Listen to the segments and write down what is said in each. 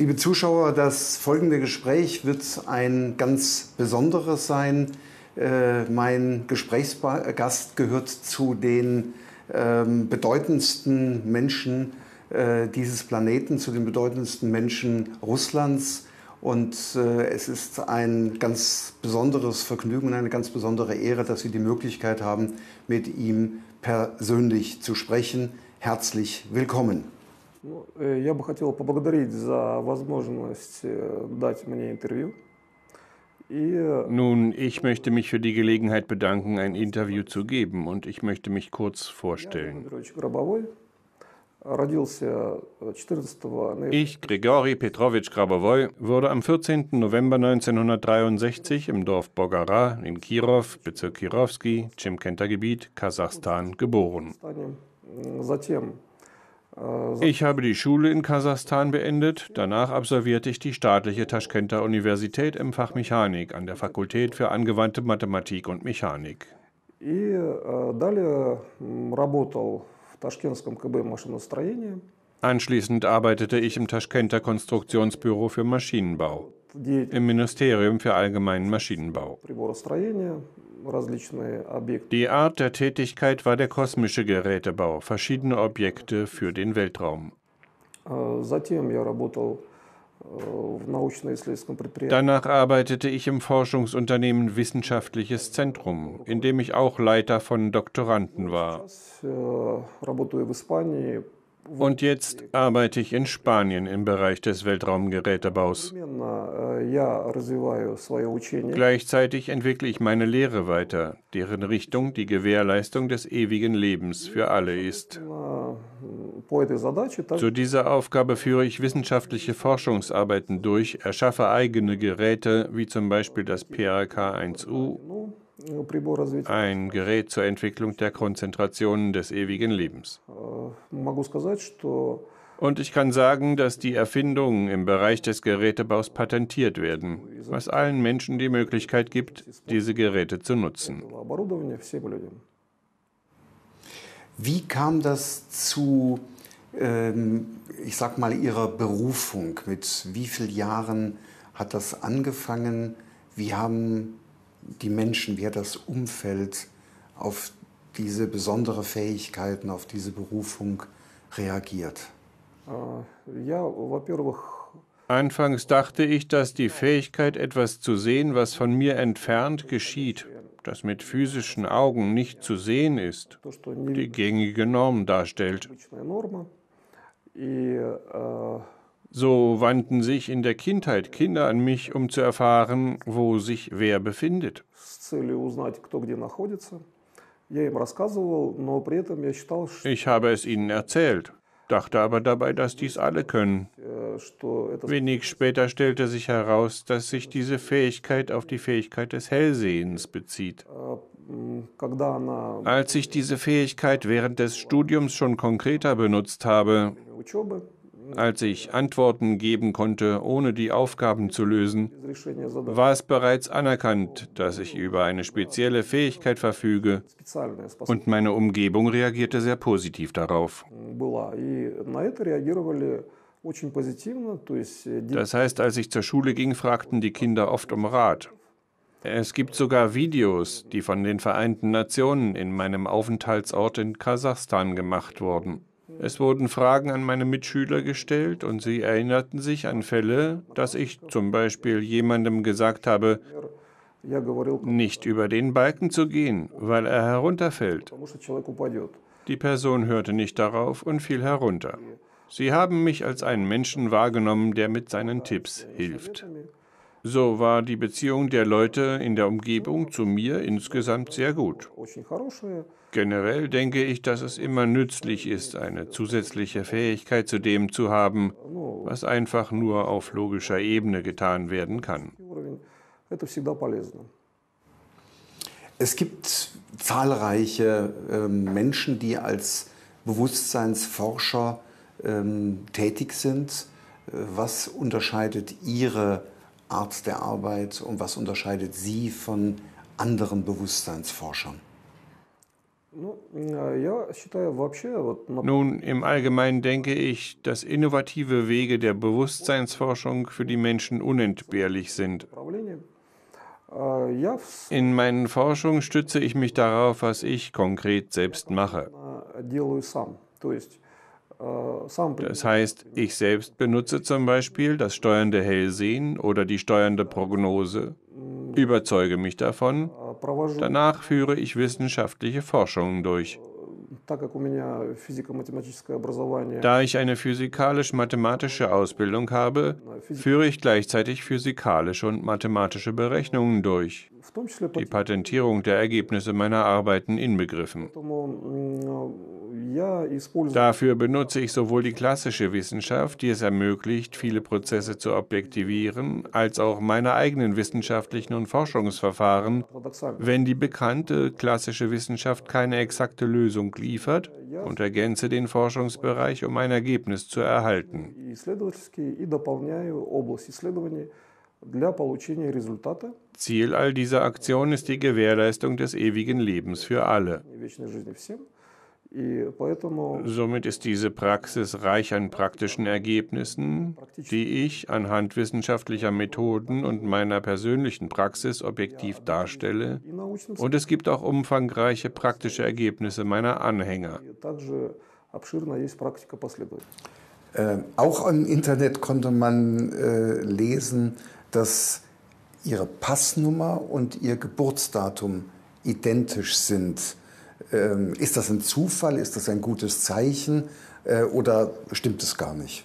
Liebe Zuschauer, das folgende Gespräch wird ein ganz besonderes sein. Äh, mein Gesprächsgast gehört zu den ähm, bedeutendsten Menschen äh, dieses Planeten, zu den bedeutendsten Menschen Russlands. Und äh, es ist ein ganz besonderes Vergnügen und eine ganz besondere Ehre, dass wir die Möglichkeit haben, mit ihm persönlich zu sprechen. Herzlich willkommen. Я бы хотел поблагодарить за возможность дать мне интервью. Nun, ich möchte mich für die Gelegenheit bedanken, ein Interview zu geben und ich möchte mich kurz vorstellen. Ich, Grigori Petrovich Grabowoi, wurde am 14. November 1963 im Dorf Bogara in Kirov, Bezirk Kirovski, Chimkenter Gebiet, Kasachstan, geboren. Ich habe die Schule in Kasachstan beendet. Danach absolvierte ich die staatliche Taschkenter Universität im Fach Mechanik an der Fakultät für angewandte Mathematik und Mechanik. Anschließend arbeitete ich im Taschkenter Konstruktionsbüro für Maschinenbau, im Ministerium für allgemeinen Maschinenbau. Die Art der Tätigkeit war der kosmische Gerätebau, verschiedene Objekte für den Weltraum. Danach arbeitete ich im Forschungsunternehmen Wissenschaftliches Zentrum, in dem ich auch Leiter von Doktoranden war. Und jetzt arbeite ich in Spanien im Bereich des Weltraumgerätebaus. Gleichzeitig entwickle ich meine Lehre weiter, deren Richtung die Gewährleistung des ewigen Lebens für alle ist. Zu dieser Aufgabe führe ich wissenschaftliche Forschungsarbeiten durch, erschaffe eigene Geräte, wie zum Beispiel das PRK-1U, ein Gerät zur Entwicklung der Konzentrationen des ewigen Lebens. Und ich kann sagen, dass die Erfindungen im Bereich des Gerätebaus patentiert werden, was allen Menschen die Möglichkeit gibt, diese Geräte zu nutzen. Wie kam das zu, ähm, ich sag mal, Ihrer Berufung? Mit wie vielen Jahren hat das angefangen? Wie haben die Menschen, wie hat das Umfeld auf diese besondere Fähigkeiten, auf diese Berufung reagiert? Anfangs dachte ich, dass die Fähigkeit, etwas zu sehen, was von mir entfernt geschieht, das mit physischen Augen nicht zu sehen ist, die gängige Norm darstellt. So wandten sich in der Kindheit Kinder an mich, um zu erfahren, wo sich wer befindet. Ich habe es ihnen erzählt, dachte aber dabei, dass dies alle können. Wenig später stellte sich heraus, dass sich diese Fähigkeit auf die Fähigkeit des Hellsehens bezieht. Als ich diese Fähigkeit während des Studiums schon konkreter benutzt habe, als ich Antworten geben konnte, ohne die Aufgaben zu lösen, war es bereits anerkannt, dass ich über eine spezielle Fähigkeit verfüge und meine Umgebung reagierte sehr positiv darauf. Das heißt, als ich zur Schule ging, fragten die Kinder oft um Rat. Es gibt sogar Videos, die von den Vereinten Nationen in meinem Aufenthaltsort in Kasachstan gemacht wurden. Es wurden Fragen an meine Mitschüler gestellt und sie erinnerten sich an Fälle, dass ich zum Beispiel jemandem gesagt habe, nicht über den Balken zu gehen, weil er herunterfällt. Die Person hörte nicht darauf und fiel herunter. Sie haben mich als einen Menschen wahrgenommen, der mit seinen Tipps hilft. So war die Beziehung der Leute in der Umgebung zu mir insgesamt sehr gut. Generell denke ich, dass es immer nützlich ist, eine zusätzliche Fähigkeit zu dem zu haben, was einfach nur auf logischer Ebene getan werden kann. Es gibt zahlreiche äh, Menschen, die als Bewusstseinsforscher ähm, tätig sind. Äh, was unterscheidet Ihre Art der Arbeit und was unterscheidet Sie von anderen Bewusstseinsforschern? Nun, im Allgemeinen denke ich, dass innovative Wege der Bewusstseinsforschung für die Menschen unentbehrlich sind. In meinen Forschungen stütze ich mich darauf, was ich konkret selbst mache. Das heißt, ich selbst benutze zum Beispiel das steuernde Hellsehen oder die steuernde Prognose, überzeuge mich davon, danach führe ich wissenschaftliche Forschungen durch. Da ich eine physikalisch-mathematische Ausbildung habe, führe ich gleichzeitig physikalische und mathematische Berechnungen durch, die Patentierung der Ergebnisse meiner Arbeiten inbegriffen. Dafür benutze ich sowohl die klassische Wissenschaft, die es ermöglicht, viele Prozesse zu objektivieren, als auch meine eigenen wissenschaftlichen und Forschungsverfahren, wenn die bekannte klassische Wissenschaft keine exakte Lösung liefert, und ergänze den Forschungsbereich, um ein Ergebnis zu erhalten. Ziel all dieser Aktionen ist die Gewährleistung des ewigen Lebens für alle. Somit ist diese Praxis reich an praktischen Ergebnissen, die ich anhand wissenschaftlicher Methoden und meiner persönlichen Praxis objektiv darstelle. Und es gibt auch umfangreiche praktische Ergebnisse meiner Anhänger. Äh, auch im Internet konnte man äh, lesen, dass Ihre Passnummer und Ihr Geburtsdatum identisch sind. Ähm, ist das ein Zufall? Ist das ein gutes Zeichen? Äh, oder stimmt es gar nicht?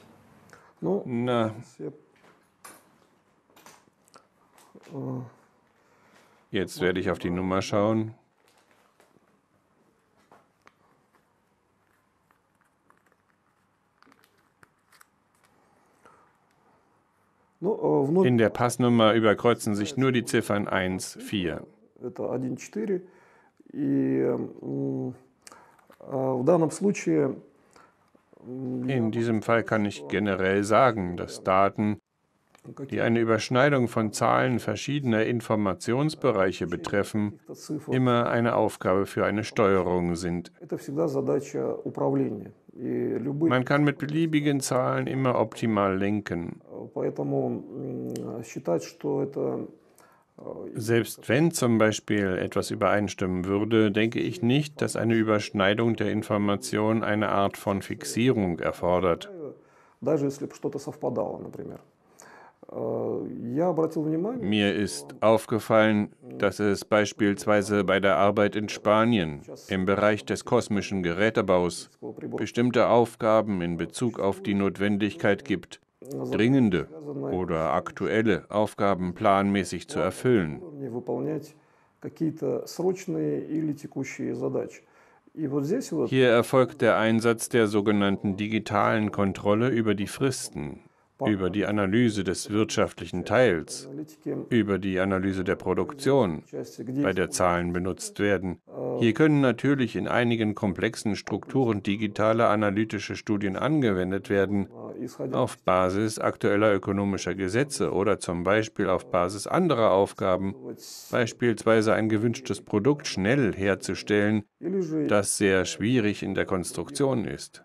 Na. Jetzt werde ich auf die Nummer schauen. In der Passnummer überkreuzen sich nur die Ziffern 1, 4. In diesem Fall kann ich generell sagen, dass Daten, die eine Überschneidung von Zahlen verschiedener Informationsbereiche betreffen, immer eine Aufgabe für eine Steuerung sind. Man kann mit beliebigen Zahlen immer optimal lenken. Selbst wenn zum Beispiel etwas übereinstimmen würde, denke ich nicht, dass eine Überschneidung der Information eine Art von Fixierung erfordert. Mir ist aufgefallen, dass es beispielsweise bei der Arbeit in Spanien im Bereich des kosmischen Gerätebaus bestimmte Aufgaben in Bezug auf die Notwendigkeit gibt, dringende oder aktuelle Aufgaben planmäßig zu erfüllen. Hier erfolgt der Einsatz der sogenannten digitalen Kontrolle über die Fristen, über die Analyse des wirtschaftlichen Teils, über die Analyse der Produktion, bei der Zahlen benutzt werden. Hier können natürlich in einigen komplexen Strukturen digitale analytische Studien angewendet werden, auf Basis aktueller ökonomischer Gesetze oder zum Beispiel auf Basis anderer Aufgaben, beispielsweise ein gewünschtes Produkt schnell herzustellen, das sehr schwierig in der Konstruktion ist.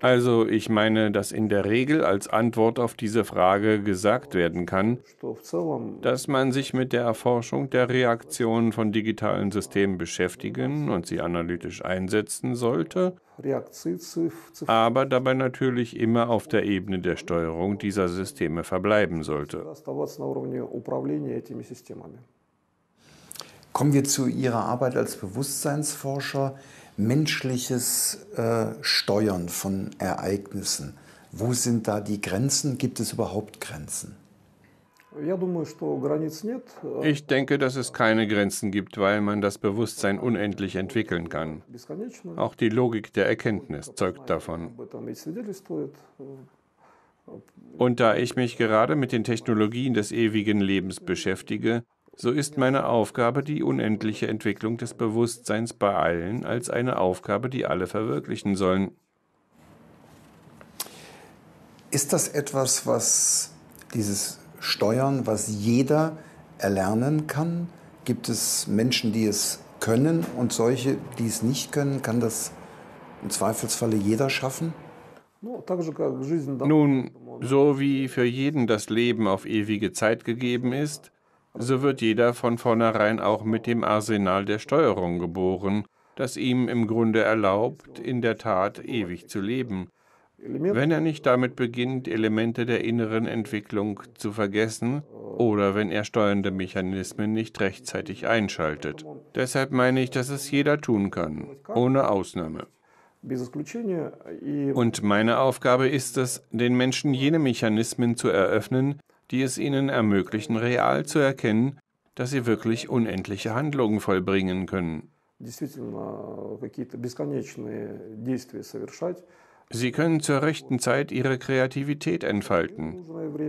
Also ich meine, dass in der Regel als Antwort auf diese Frage gesagt werden kann, dass man sich mit der Erforschung der Reaktionen von digitalen Systemen beschäftigen und sie analytisch einsetzen sollte, aber dabei natürlich immer auf der Ebene der Steuerung dieser Systeme verbleiben sollte. Kommen wir zu Ihrer Arbeit als Bewusstseinsforscher menschliches äh, Steuern von Ereignissen. Wo sind da die Grenzen? Gibt es überhaupt Grenzen? Ich denke, dass es keine Grenzen gibt, weil man das Bewusstsein unendlich entwickeln kann. Auch die Logik der Erkenntnis zeugt davon. Und da ich mich gerade mit den Technologien des ewigen Lebens beschäftige, so ist meine Aufgabe die unendliche Entwicklung des Bewusstseins bei allen als eine Aufgabe, die alle verwirklichen sollen. Ist das etwas, was dieses steuern, was jeder erlernen kann? Gibt es Menschen, die es können und solche, die es nicht können? Kann das im Zweifelsfalle jeder schaffen? Nun, so wie für jeden das Leben auf ewige Zeit gegeben ist, so wird jeder von vornherein auch mit dem Arsenal der Steuerung geboren, das ihm im Grunde erlaubt, in der Tat ewig zu leben. Wenn er nicht damit beginnt, Elemente der inneren Entwicklung zu vergessen oder wenn er steuernde Mechanismen nicht rechtzeitig einschaltet. Deshalb meine ich, dass es jeder tun kann, ohne Ausnahme. Und meine Aufgabe ist es, den Menschen jene Mechanismen zu eröffnen, die es ihnen ermöglichen, real zu erkennen, dass sie wirklich unendliche Handlungen vollbringen können. Sie können zur rechten Zeit ihre Kreativität entfalten,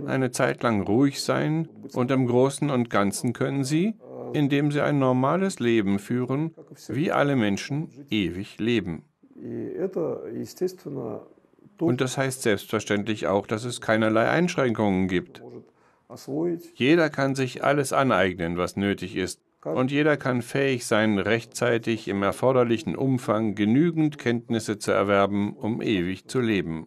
eine Zeit lang ruhig sein und im Großen und Ganzen können sie, indem sie ein normales Leben führen, wie alle Menschen ewig leben. Und das heißt selbstverständlich auch, dass es keinerlei Einschränkungen gibt. Jeder kann sich alles aneignen, was nötig ist, und jeder kann fähig sein, rechtzeitig im erforderlichen Umfang genügend Kenntnisse zu erwerben, um ewig zu leben.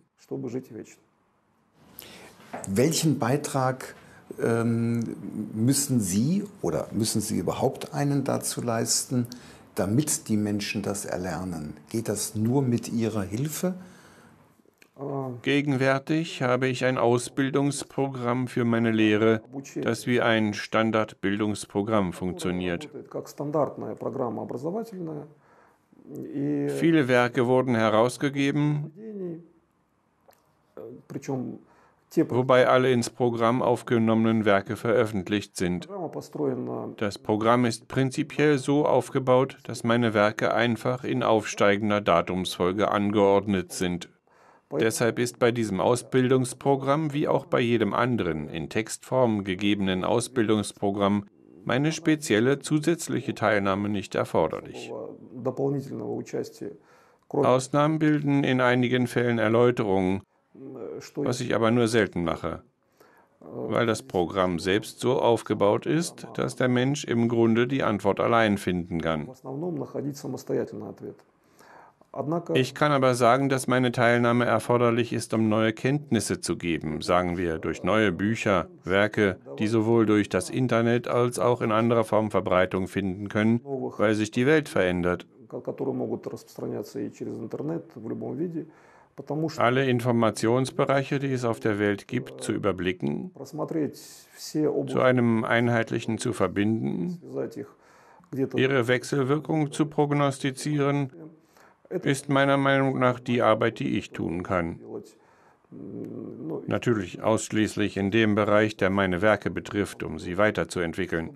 Welchen Beitrag ähm, müssen Sie oder müssen Sie überhaupt einen dazu leisten, damit die Menschen das erlernen? Geht das nur mit Ihrer Hilfe? Gegenwärtig habe ich ein Ausbildungsprogramm für meine Lehre, das wie ein Standardbildungsprogramm funktioniert. Viele Werke wurden herausgegeben, wobei alle ins Programm aufgenommenen Werke veröffentlicht sind. Das Programm ist prinzipiell so aufgebaut, dass meine Werke einfach in aufsteigender Datumsfolge angeordnet sind. Deshalb ist bei diesem Ausbildungsprogramm wie auch bei jedem anderen in Textform gegebenen Ausbildungsprogramm meine spezielle zusätzliche Teilnahme nicht erforderlich. Ausnahmen bilden in einigen Fällen Erläuterungen, was ich aber nur selten mache, weil das Programm selbst so aufgebaut ist, dass der Mensch im Grunde die Antwort allein finden kann. Ich kann aber sagen, dass meine Teilnahme erforderlich ist, um neue Kenntnisse zu geben, sagen wir durch neue Bücher, Werke, die sowohl durch das Internet als auch in anderer Form Verbreitung finden können, weil sich die Welt verändert. Alle Informationsbereiche, die es auf der Welt gibt, zu überblicken, zu einem einheitlichen zu verbinden, ihre Wechselwirkung zu prognostizieren, ist meiner Meinung nach die Arbeit, die ich tun kann. Natürlich ausschließlich in dem Bereich, der meine Werke betrifft, um sie weiterzuentwickeln.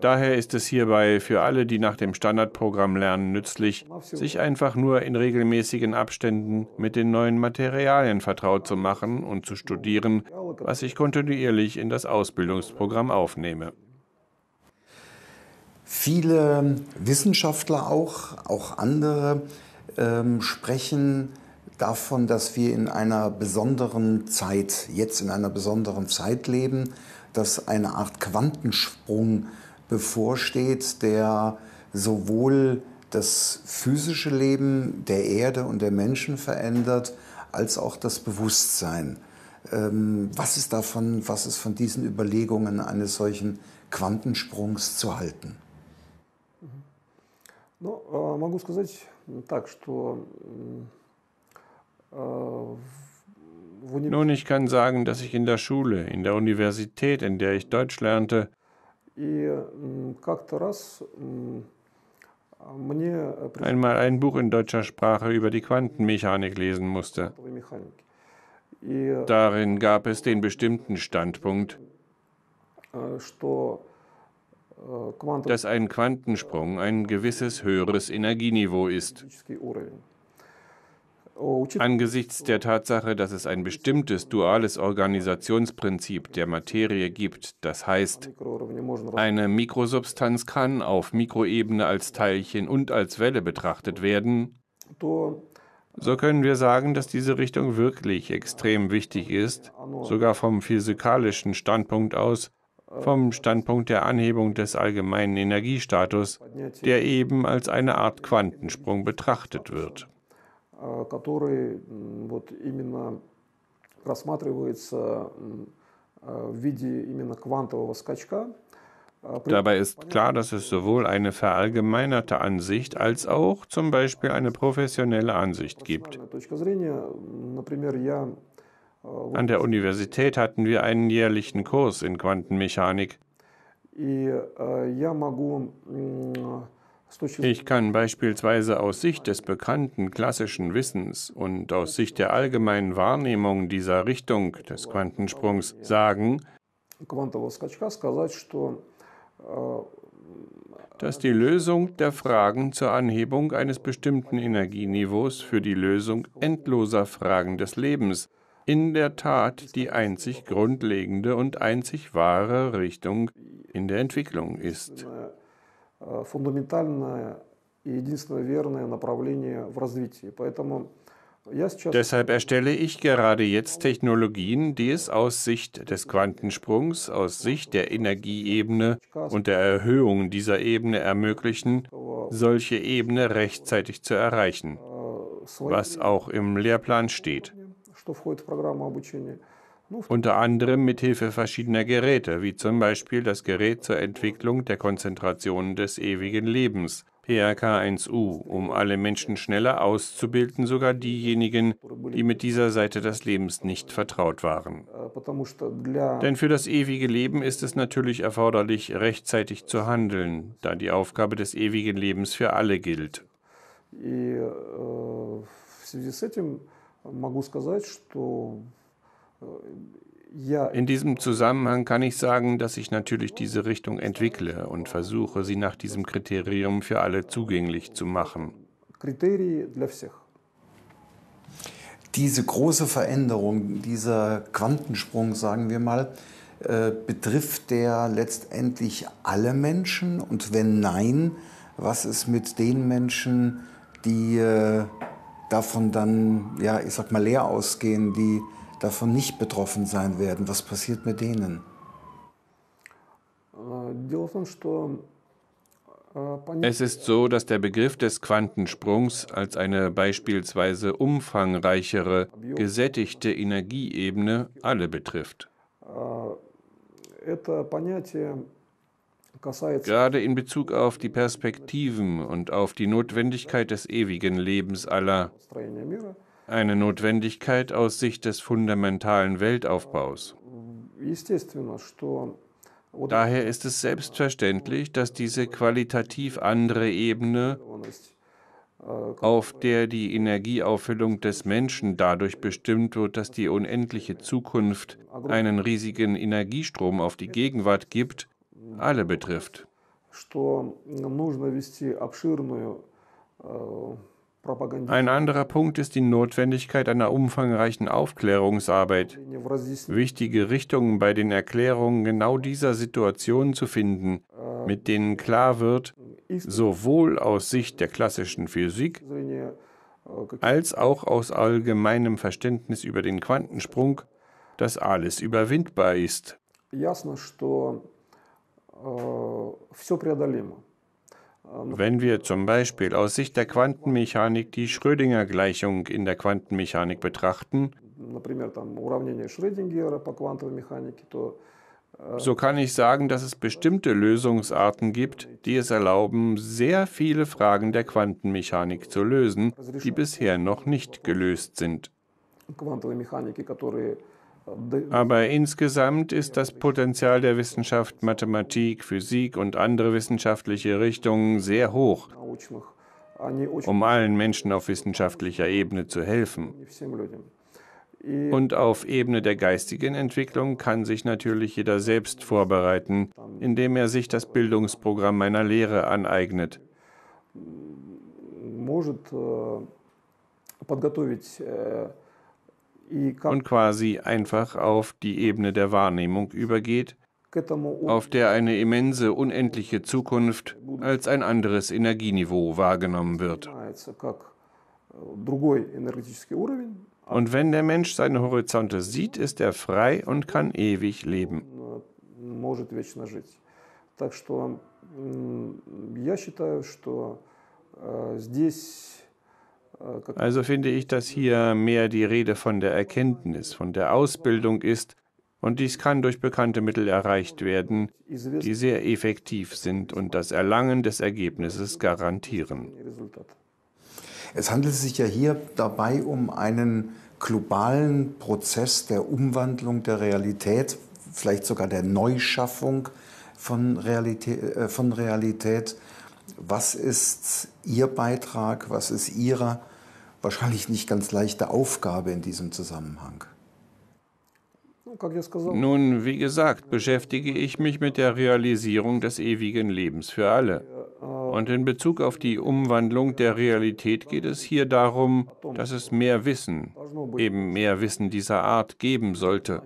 Daher ist es hierbei für alle, die nach dem Standardprogramm lernen, nützlich, sich einfach nur in regelmäßigen Abständen mit den neuen Materialien vertraut zu machen und zu studieren, was ich kontinuierlich in das Ausbildungsprogramm aufnehme. Viele Wissenschaftler auch, auch andere, ähm, sprechen davon, dass wir in einer besonderen Zeit, jetzt in einer besonderen Zeit leben, dass eine Art Quantensprung bevorsteht, der sowohl das physische Leben der Erde und der Menschen verändert, als auch das Bewusstsein. Ähm, was ist davon, was ist von diesen Überlegungen eines solchen Quantensprungs zu halten? Ну, могу сказать так, что Nun, ich kann sagen, dass ich in der Schule, in der Universität, in der ich Deutsch lernte, einmal ein Buch in deutscher Sprache über die Quantenmechanik lesen musste. Darin gab es den bestimmten Standpunkt, dass ein Quantensprung ein gewisses höheres Energieniveau ist. Angesichts der Tatsache, dass es ein bestimmtes duales Organisationsprinzip der Materie gibt, das heißt, eine Mikrosubstanz kann auf Mikroebene als Teilchen und als Welle betrachtet werden, So können wir sagen, dass diese Richtung wirklich extrem wichtig ist, sogar vom physikalischen Standpunkt aus, vom Standpunkt der Anhebung des allgemeinen Energiestatus, der eben als eine Art Quantensprung betrachtet wird. Dabei ist klar, dass es sowohl eine verallgemeinerte Ansicht als auch zum Beispiel eine professionelle Ansicht gibt. An der Universität hatten wir einen jährlichen Kurs in Quantenmechanik. Ich kann beispielsweise aus Sicht des bekannten klassischen Wissens und aus Sicht der allgemeinen Wahrnehmung dieser Richtung des Quantensprungs sagen, dass die Lösung der Fragen zur Anhebung eines bestimmten Energieniveaus für die Lösung endloser Fragen des Lebens in der Tat die einzig grundlegende und einzig wahre Richtung in der Entwicklung ist. Deshalb erstelle ich gerade jetzt Technologien, die es aus Sicht des Quantensprungs, aus Sicht der Energieebene und der Erhöhung dieser Ebene ermöglichen, solche Ebene rechtzeitig zu erreichen, was auch im Lehrplan steht unter anderem mithilfe verschiedener Geräte, wie zum Beispiel das Gerät zur Entwicklung der Konzentration des ewigen Lebens, PRK1U, um alle Menschen schneller auszubilden, sogar diejenigen, die mit dieser Seite des Lebens nicht vertraut waren. Denn für das ewige Leben ist es natürlich erforderlich, rechtzeitig zu handeln, da die Aufgabe des ewigen Lebens für alle gilt. In diesem Zusammenhang kann ich sagen, dass ich natürlich diese Richtung entwickle und versuche, sie nach diesem Kriterium für alle zugänglich zu machen. Diese große Veränderung, dieser Quantensprung, sagen wir mal, äh, betrifft der letztendlich alle Menschen? Und wenn nein, was ist mit den Menschen, die äh, davon dann, ja, ich sag mal, leer ausgehen, die davon nicht betroffen sein werden? Was passiert mit denen? Es ist so, dass der Begriff des Quantensprungs als eine beispielsweise umfangreichere, gesättigte Energieebene alle betrifft. Gerade in Bezug auf die Perspektiven und auf die Notwendigkeit des ewigen Lebens aller, eine Notwendigkeit aus Sicht des fundamentalen Weltaufbaus. Daher ist es selbstverständlich, dass diese qualitativ andere Ebene, auf der die Energieauffüllung des Menschen dadurch bestimmt wird, dass die unendliche Zukunft einen riesigen Energiestrom auf die Gegenwart gibt, alle betrifft. Ein anderer Punkt ist die Notwendigkeit einer umfangreichen Aufklärungsarbeit, wichtige Richtungen bei den Erklärungen genau dieser Situation zu finden, mit denen klar wird, sowohl aus Sicht der klassischen Physik als auch aus allgemeinem Verständnis über den Quantensprung, dass alles überwindbar ist. Wenn wir zum Beispiel aus Sicht der Quantenmechanik die Schrödinger-Gleichung in der Quantenmechanik betrachten, so kann ich sagen, dass es bestimmte Lösungsarten gibt, die es erlauben, sehr viele Fragen der Quantenmechanik zu lösen, die bisher noch nicht gelöst sind. Aber insgesamt ist das Potenzial der Wissenschaft Mathematik, Physik und andere wissenschaftliche Richtungen sehr hoch, um allen Menschen auf wissenschaftlicher Ebene zu helfen. Und auf Ebene der geistigen Entwicklung kann sich natürlich jeder selbst vorbereiten, indem er sich das Bildungsprogramm meiner Lehre aneignet. Может подготовить und quasi einfach auf die Ebene der Wahrnehmung übergeht, auf der eine immense, unendliche Zukunft als ein anderes Energieniveau wahrgenommen wird. другой энергетический уровень, Und wenn der Mensch seine Horizonte sieht, ist er frei und kann ewig leben. он э, может вечно жить. Так что м, я считаю, что э, здесь э, как äh, also finde ich, dass hier mehr die Rede von der Erkenntnis, von der Ausbildung ist, und dies kann durch bekannte Mittel erreicht werden, die sehr effektiv sind und das Erlangen des Ergebnisses garantieren. Es handelt sich ja hier dabei um einen globalen Prozess der Umwandlung der Realität, vielleicht sogar der Neuschaffung von Realität. Äh, von Realität. Was ist Ihr Beitrag, was ist Ihrer wahrscheinlich nicht ganz leichte Aufgabe in diesem Zusammenhang. Nun, wie gesagt, beschäftige ich mich mit der Realisierung des ewigen Lebens für alle. Und in Bezug auf die Umwandlung der Realität geht es hier darum, dass es mehr Wissen, eben mehr Wissen dieser Art geben sollte.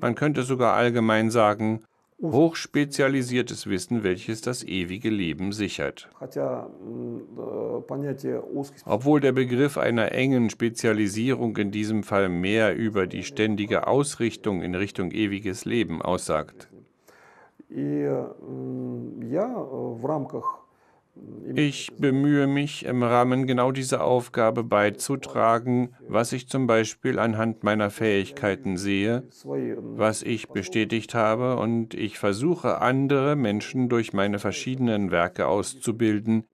Man könnte sogar allgemein sagen, hochspezialisiertes Wissen, welches das ewige Leben sichert. хотя м, э, понятие узкой Obwohl der Begriff einer engen Spezialisierung in diesem Fall mehr über die ständige Ausrichtung in Richtung ewiges Leben aussagt. И м, я э, в рамках м, ich bemühe mich, im Rahmen genau dieser Aufgabe beizutragen, was ich zum Beispiel anhand meiner Fähigkeiten sehe, was ich bestätigt habe, und ich versuche, andere Menschen durch meine verschiedenen Werke auszubilden,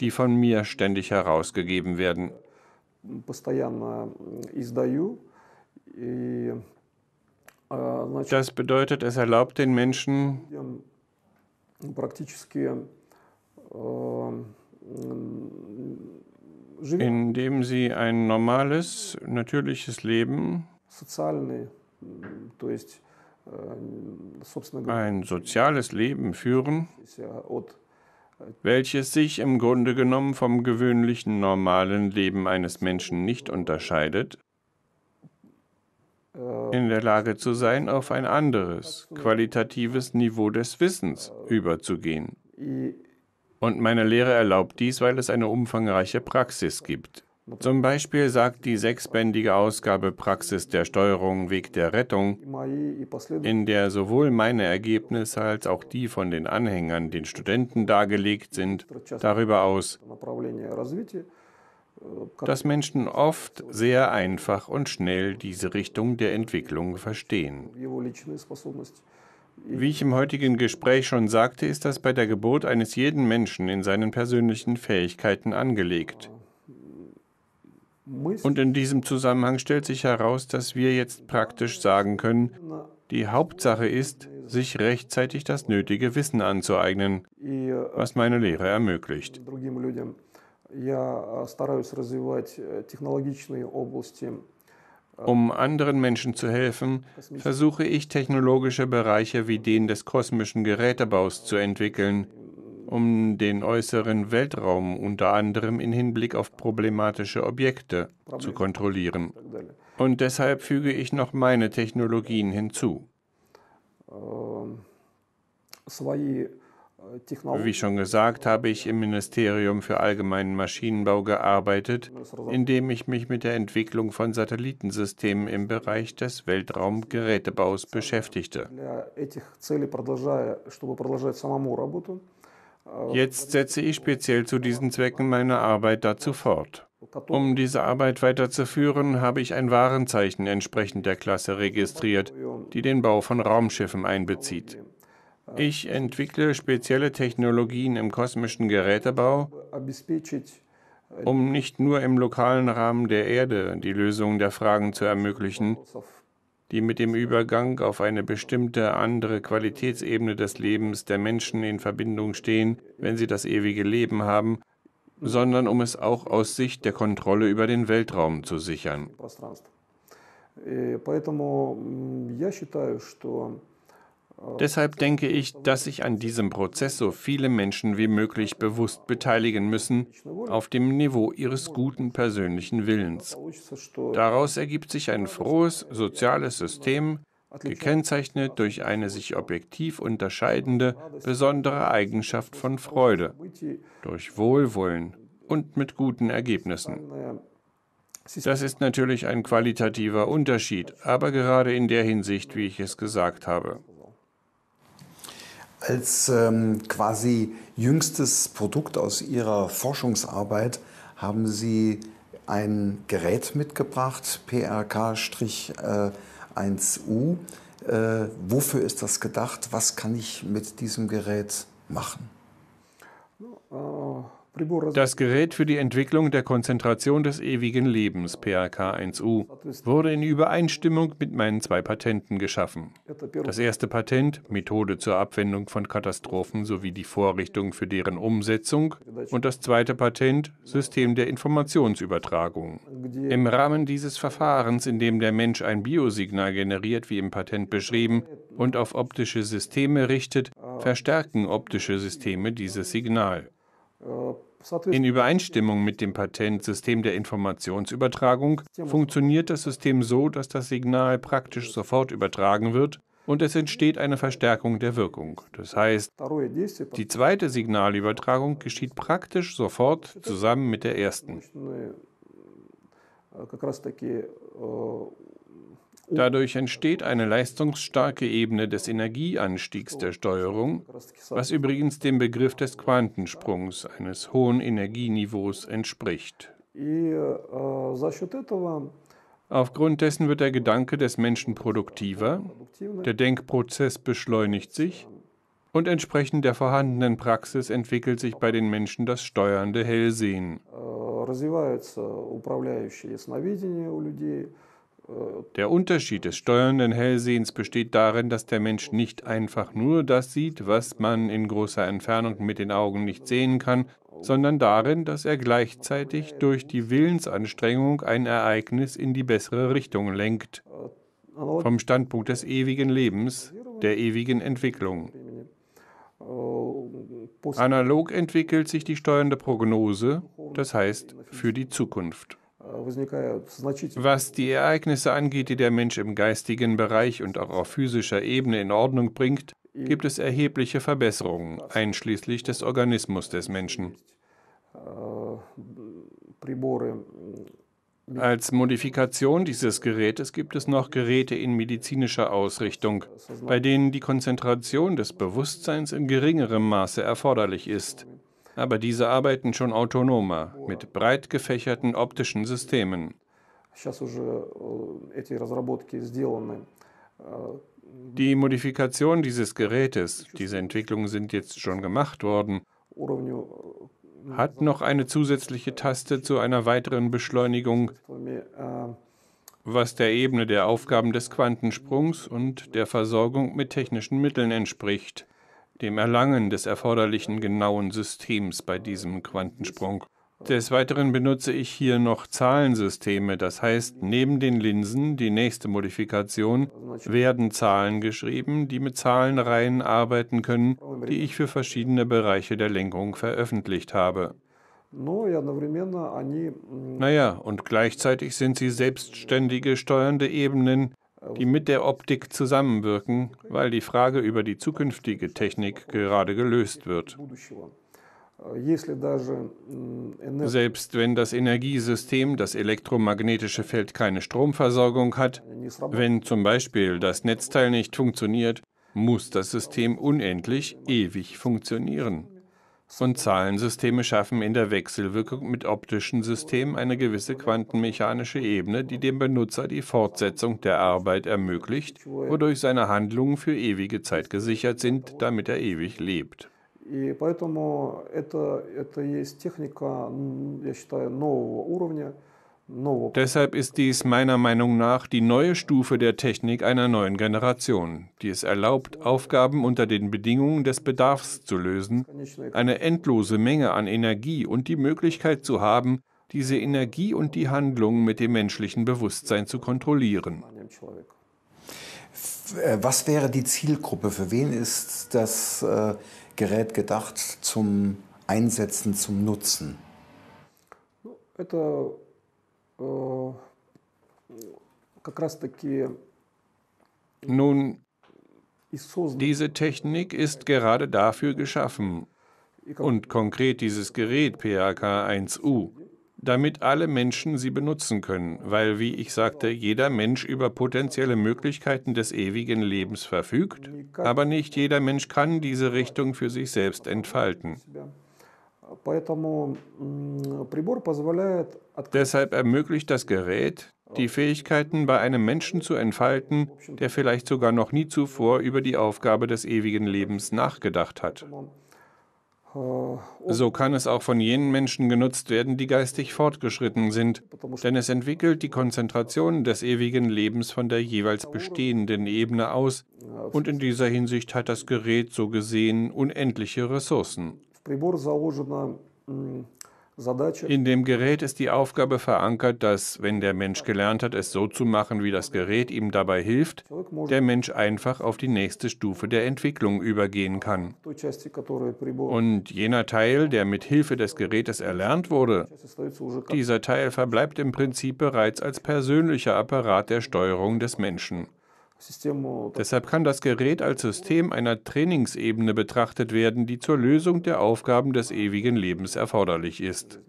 die von mir ständig herausgegeben werden. Das bedeutet, es erlaubt den Menschen, indem sie ein normales, natürliches Leben, ein soziales Leben führen, welches sich im Grunde genommen vom gewöhnlichen normalen Leben eines Menschen nicht unterscheidet, in der Lage zu sein, auf ein anderes, qualitatives Niveau des Wissens überzugehen. Und meine Lehre erlaubt dies, weil es eine umfangreiche Praxis gibt. Zum Beispiel sagt die sechsbändige Ausgabe Praxis der Steuerung Weg der Rettung, in der sowohl meine Ergebnisse als auch die von den Anhängern, den Studenten dargelegt sind, darüber aus, dass Menschen oft sehr einfach und schnell diese Richtung der Entwicklung verstehen. его личные способности. Wie ich im heutigen Gespräch schon sagte, ist das bei der Geburt eines jeden Menschen in seinen persönlichen Fähigkeiten angelegt. Мысль Und in diesem Zusammenhang stellt sich heraus, dass wir jetzt praktisch sagen können, на- die Hauptsache ist, sich rechtzeitig das nötige Wissen anzueignen, и э, was meine Lehre ermöglicht. другим людям. Я э, стараюсь развивать э, технологичные области um anderen Menschen zu helfen, versuche ich technologische Bereiche wie den des kosmischen Gerätebaus zu entwickeln, um den äußeren Weltraum unter anderem in Hinblick auf problematische Objekte zu kontrollieren. Und deshalb füge ich noch meine Technologien hinzu. Wie schon gesagt, habe ich im Ministerium für allgemeinen Maschinenbau gearbeitet, indem ich mich mit der Entwicklung von Satellitensystemen im Bereich des Weltraumgerätebaus beschäftigte. Jetzt setze ich speziell zu diesen Zwecken meine Arbeit dazu fort. Um diese Arbeit weiterzuführen, habe ich ein Warenzeichen entsprechend der Klasse registriert, die den Bau von Raumschiffen einbezieht. Ich entwickle spezielle Technologien im kosmischen Gerätebau, обеспечить um nicht nur im lokalen Rahmen der Erde die Lösung der Fragen zu ermöglichen, вопросов die mit dem Übergang auf eine bestimmte andere Qualitätsebene des Lebens der Menschen in Verbindung stehen, wenn sie das ewige Leben haben, sondern um es auch aus Sicht der Kontrolle über den Weltraum zu sichern. пространства. И поэтому м, я считаю, что Deshalb denke ich, dass sich an diesem Prozess so viele Menschen wie möglich bewusst beteiligen müssen, auf dem Niveau ihres guten persönlichen Willens. Daraus ergibt sich ein frohes soziales System, gekennzeichnet durch eine sich objektiv unterscheidende, besondere Eigenschaft von Freude, durch Wohlwollen und mit guten Ergebnissen. Das ist natürlich ein qualitativer Unterschied, aber gerade in der Hinsicht, wie ich es gesagt habe. Als ähm, quasi jüngstes Produkt aus Ihrer Forschungsarbeit haben Sie ein Gerät mitgebracht, PRK-1U. Äh, wofür ist das gedacht? Was kann ich mit diesem Gerät machen? Das Gerät für die Entwicklung der Konzentration des ewigen Lebens, PRK1U, wurde in Übereinstimmung mit meinen zwei Patenten geschaffen. Das erste Patent, Methode zur Abwendung von Katastrophen sowie die Vorrichtung für deren Umsetzung, und das zweite Patent, System der Informationsübertragung. Im Rahmen dieses Verfahrens, in dem der Mensch ein Biosignal generiert, wie im Patent beschrieben, und auf optische Systeme richtet, verstärken optische Systeme dieses Signal. In Übereinstimmung mit dem Patentsystem der Informationsübertragung funktioniert das System so, dass das Signal praktisch sofort übertragen wird und es entsteht eine Verstärkung der Wirkung. Das heißt, die zweite Signalübertragung geschieht praktisch sofort zusammen mit der ersten. Dadurch entsteht eine leistungsstarke Ebene des Energieanstiegs der Steuerung, was übrigens dem Begriff des Quantensprungs, eines hohen Energieniveaus, entspricht. Aufgrund dessen wird der Gedanke des Menschen produktiver, der Denkprozess beschleunigt sich und entsprechend der vorhandenen Praxis entwickelt sich bei den Menschen das steuernde Hellsehen. Der Unterschied des steuernden Hellsehens besteht darin, dass der Mensch nicht einfach nur das sieht, was man in großer Entfernung mit den Augen nicht sehen kann, sondern darin, dass er gleichzeitig durch die Willensanstrengung ein Ereignis in die bessere Richtung lenkt, vom Standpunkt des ewigen Lebens, der ewigen Entwicklung. Analog entwickelt sich die steuernde Prognose, das heißt für die Zukunft. Was die Ereignisse angeht, die der Mensch im geistigen Bereich und auch auf physischer Ebene in Ordnung bringt, gibt es erhebliche Verbesserungen, einschließlich des Organismus des Menschen. Als Modifikation dieses Gerätes gibt es noch Geräte in medizinischer Ausrichtung, bei denen die Konzentration des Bewusstseins in geringerem Maße erforderlich ist aber diese arbeiten schon autonomer mit breit gefächerten optischen Systemen. Die Modifikation dieses Gerätes, diese Entwicklungen sind jetzt schon gemacht worden, hat noch eine zusätzliche Taste zu einer weiteren Beschleunigung, was der Ebene der Aufgaben des Quantensprungs und der Versorgung mit technischen Mitteln entspricht dem Erlangen des erforderlichen genauen Systems bei diesem Quantensprung. Des Weiteren benutze ich hier noch Zahlensysteme, das heißt, neben den Linsen, die nächste Modifikation, werden Zahlen geschrieben, die mit Zahlenreihen arbeiten können, die ich für verschiedene Bereiche der Lenkung veröffentlicht habe. Naja, und gleichzeitig sind sie selbstständige steuernde Ebenen, die mit der Optik zusammenwirken, weil die Frage über die zukünftige Technik gerade gelöst wird. Selbst wenn das Energiesystem, das elektromagnetische Feld keine Stromversorgung hat, wenn zum Beispiel das Netzteil nicht funktioniert, muss das System unendlich ewig funktionieren Und Zahlensysteme schaffen in der Wechselwirkung mit optischen Systemen eine gewisse quantenmechanische Ebene, die dem Benutzer die Fortsetzung der Arbeit ermöglicht, wodurch seine Handlungen für ewige Zeit gesichert sind, damit er ewig lebt. И поэтому это, это есть техника, я считаю, нового уровня, Deshalb ist dies meiner Meinung nach die neue Stufe der Technik einer neuen Generation, die es erlaubt, Aufgaben unter den Bedingungen des Bedarfs zu lösen, eine endlose Menge an Energie und die Möglichkeit zu haben, diese Energie und die Handlungen mit dem menschlichen Bewusstsein zu kontrollieren. Äh, was wäre die Zielgruppe? Für wen ist das äh, Gerät gedacht zum Einsetzen, zum Nutzen? Это nun, diese Technik ist gerade dafür geschaffen. und konkret dieses Gerät PRK-1U, damit alle Menschen sie benutzen können, weil, wie ich sagte, jeder Mensch über potenzielle Möglichkeiten des ewigen Lebens verfügt, aber nicht jeder Mensch kann diese Richtung für sich selbst entfalten. Deshalb ermöglicht das Gerät, die Fähigkeiten bei einem Menschen zu entfalten, der vielleicht sogar noch nie zuvor über die Aufgabe des ewigen Lebens nachgedacht hat. So kann es auch von jenen Menschen genutzt werden, die geistig fortgeschritten sind, denn es entwickelt die Konzentration des ewigen Lebens von der jeweils bestehenden Ebene aus und in dieser Hinsicht hat das Gerät so gesehen unendliche Ressourcen. In dem Gerät ist die Aufgabe verankert, dass, wenn der Mensch gelernt hat, es so zu machen, wie das Gerät ihm dabei hilft, der Mensch einfach auf die nächste Stufe der Entwicklung übergehen kann. Und jener Teil, der mit Hilfe des Gerätes erlernt wurde, dieser Teil verbleibt im Prinzip bereits als persönlicher Apparat der Steuerung des Menschen. Deshalb kann das Gerät als System einer Trainingsebene betrachtet werden, die zur Lösung der Aufgaben des ewigen Lebens erforderlich ist.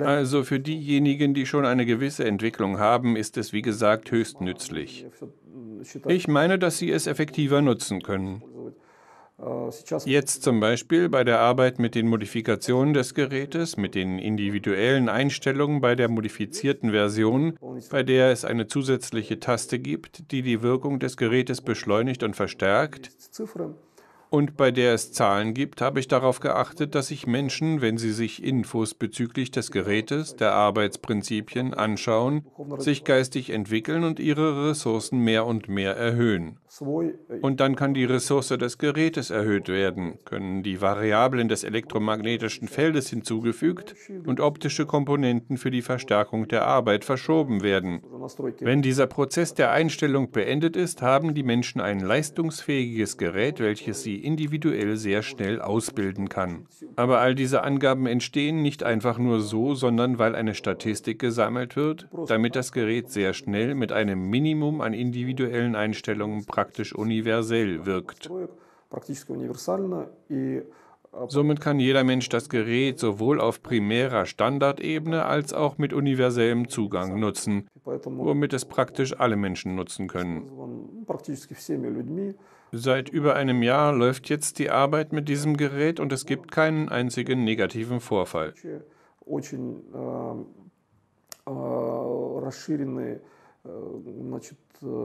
Also für diejenigen, die schon eine gewisse Entwicklung haben, ist es wie gesagt höchst nützlich. Ich meine, dass sie es effektiver nutzen können. Jetzt zum Beispiel bei der Arbeit mit den Modifikationen des Gerätes, mit den individuellen Einstellungen bei der modifizierten Version, bei der es eine zusätzliche Taste gibt, die die Wirkung des Gerätes beschleunigt und verstärkt, und bei der es Zahlen gibt, habe ich darauf geachtet, dass sich Menschen, wenn sie sich Infos bezüglich des Gerätes, der Arbeitsprinzipien anschauen, sich geistig entwickeln und ihre Ressourcen mehr und mehr erhöhen. Und dann kann die Ressource des Gerätes erhöht werden, können die Variablen des elektromagnetischen Feldes hinzugefügt und optische Komponenten für die Verstärkung der Arbeit verschoben werden. Wenn dieser Prozess der Einstellung beendet ist, haben die Menschen ein leistungsfähiges Gerät, welches sie individuell sehr schnell ausbilden kann. Aber all diese Angaben entstehen nicht einfach nur so, sondern weil eine Statistik gesammelt wird, damit das Gerät sehr schnell mit einem Minimum an individuellen Einstellungen praktisch universell wirkt. Somit kann jeder Mensch das Gerät sowohl auf primärer Standardebene als auch mit universellem Zugang nutzen, womit es praktisch alle Menschen nutzen können. Seit über einem Jahr läuft jetzt die Arbeit mit diesem Gerät und es gibt keinen einzigen negativen Vorfall.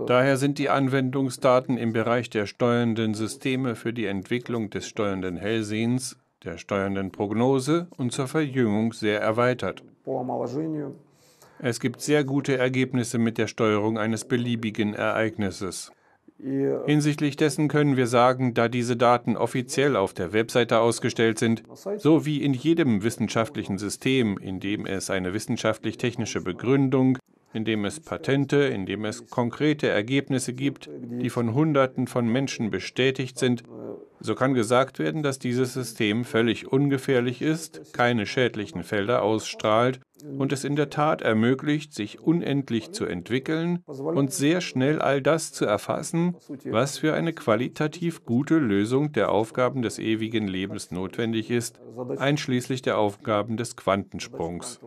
Daher sind die Anwendungsdaten im Bereich der steuernden Systeme für die Entwicklung des steuernden Hellsehens, der steuernden Prognose und zur Verjüngung sehr erweitert. Es gibt sehr gute Ergebnisse mit der Steuerung eines beliebigen Ereignisses. Hinsichtlich dessen können wir sagen, da diese Daten offiziell auf der Webseite ausgestellt sind, so wie in jedem wissenschaftlichen System, in dem es eine wissenschaftlich-technische Begründung, in dem es Patente, in dem es konkrete Ergebnisse gibt, die von Hunderten von Menschen bestätigt sind, so kann gesagt werden, dass dieses System völlig ungefährlich ist, keine schädlichen Felder ausstrahlt und es in der Tat ermöglicht, sich unendlich zu entwickeln und sehr schnell all das zu erfassen, was für eine qualitativ gute Lösung der Aufgaben des ewigen Lebens notwendig ist, einschließlich der Aufgaben des Quantensprungs.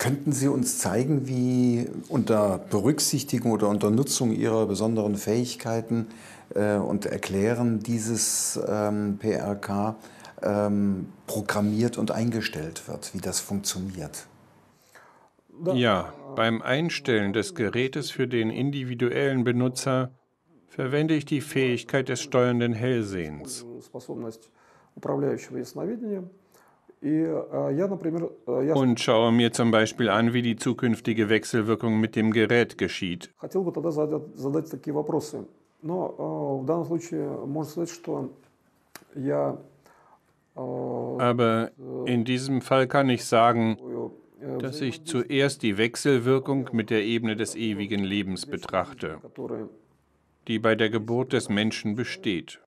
Könnten Sie uns zeigen, wie unter Berücksichtigung oder unter Nutzung Ihrer besonderen Fähigkeiten äh, und erklären dieses ähm, PRK ähm, programmiert und eingestellt wird, wie das funktioniert? Ja, beim Einstellen des Gerätes für den individuellen Benutzer verwende ich die Fähigkeit des steuernden Hellsehens. Und schaue mir zum Beispiel an, wie die zukünftige Wechselwirkung mit dem Gerät geschieht. Aber in diesem Fall kann ich sagen, dass ich zuerst die Wechselwirkung mit der Ebene des ewigen Lebens betrachte, die bei der Geburt des Menschen besteht.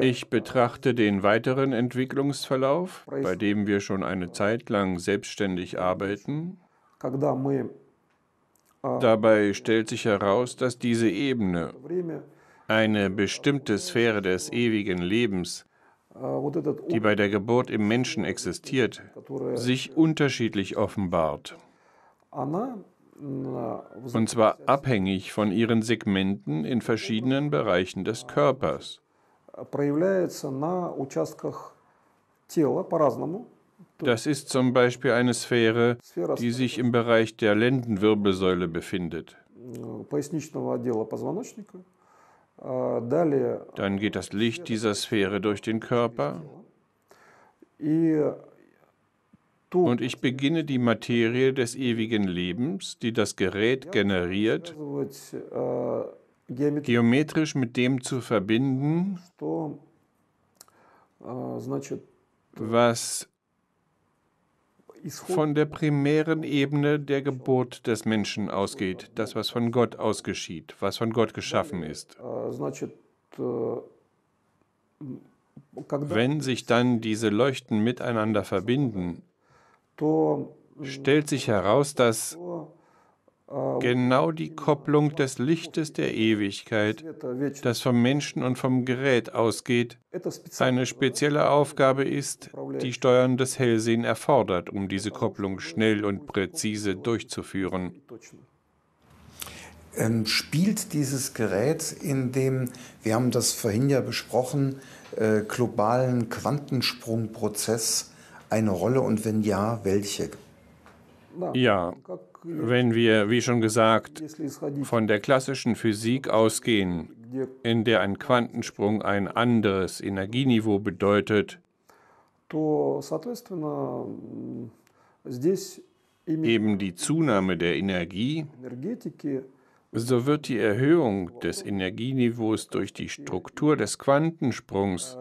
Ich betrachte den weiteren Entwicklungsverlauf, bei dem wir schon eine Zeit lang selbstständig arbeiten. Dabei stellt sich heraus, dass diese Ebene, время eine bestimmte Sphäre des ewigen Lebens, а, вот этот die bei der Geburt im Menschen existiert, которая sich unterschiedlich offenbart. она на- в Und zwar abhängig von ihren Segmenten in verschiedenen Bereichen des Körpers. проявляется на участках тела по-разному. Das ist zum Beispiel eine Sphäre, die sich im Bereich der Lendenwirbelsäule befindet. Dann geht das Licht dieser Sphäre durch den Körper. Und ich beginne die Materie des ewigen Lebens, die das Gerät generiert, geometrisch mit dem zu verbinden, was von der primären Ebene der Geburt des Menschen ausgeht, das, was von Gott ausgeschieht, was von Gott geschaffen ist. Wenn sich dann diese Leuchten miteinander verbinden, stellt sich heraus, dass äh, genau die Kopplung des Lichtes der Ewigkeit, das vom Menschen und vom Gerät ausgeht, eine spezielle Aufgabe ist, die Steuern des Hellsehen erfordert, um diese Kopplung schnell und präzise durchzuführen. Ähm, spielt dieses Gerät in dem, wir haben das vorhin ja besprochen, äh, globalen Quantensprungprozess eine Rolle und wenn ja, welche? Ja, wenn wir, wie schon gesagt, von der klassischen Physik ausgehen, in der ein Quantensprung ein anderes Energieniveau bedeutet, eben die Zunahme der Energie, so wird die Erhöhung des Energieniveaus durch die Struktur des Quantensprungs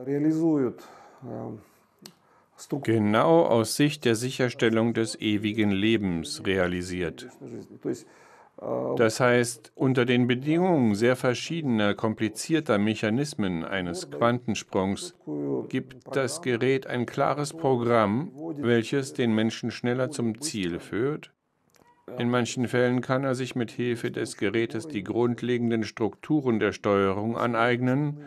genau aus Sicht der Sicherstellung des ewigen Lebens realisiert. Das heißt, unter den Bedingungen sehr verschiedener, komplizierter Mechanismen eines Quantensprungs gibt das Gerät ein klares Programm, welches den Menschen schneller zum Ziel führt in manchen Fällen kann er sich mit Hilfe des Gerätes die grundlegenden Strukturen der Steuerung aneignen,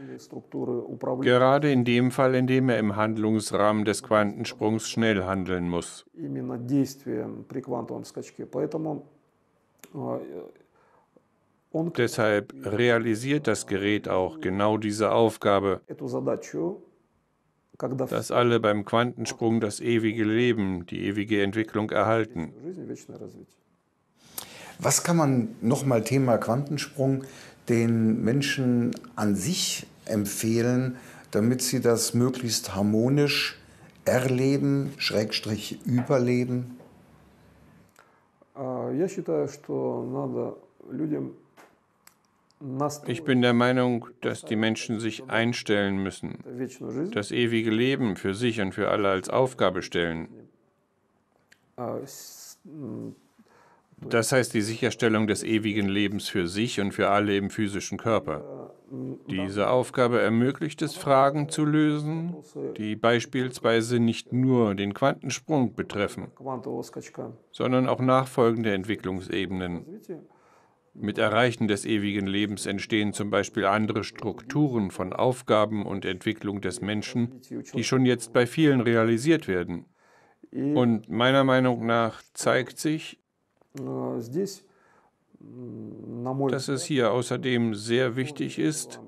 gerade in dem Fall, in dem er im Handlungsrahmen des Quantensprungs schnell handeln muss. Deshalb realisiert das Gerät auch genau diese Aufgabe, dass alle beim Quantensprung das ewige Leben, die ewige Entwicklung erhalten. Was kann man nochmal Thema Quantensprung den Menschen an sich empfehlen, damit sie das möglichst harmonisch erleben, Schrägstrich überleben? Ich bin der Meinung, dass die Menschen sich einstellen müssen, das ewige Leben für sich und für alle als Aufgabe stellen. Das heißt die Sicherstellung des ewigen Lebens für sich und für alle im physischen Körper. Diese Aufgabe ermöglicht es, Fragen zu lösen, die beispielsweise nicht nur den Quantensprung betreffen, sondern auch nachfolgende Entwicklungsebenen. Mit Erreichen des ewigen Lebens entstehen zum Beispiel andere Strukturen von Aufgaben und Entwicklung des Menschen, die schon jetzt bei vielen realisiert werden. Und meiner Meinung nach zeigt sich, dass es hier außerdem sehr wichtig ist,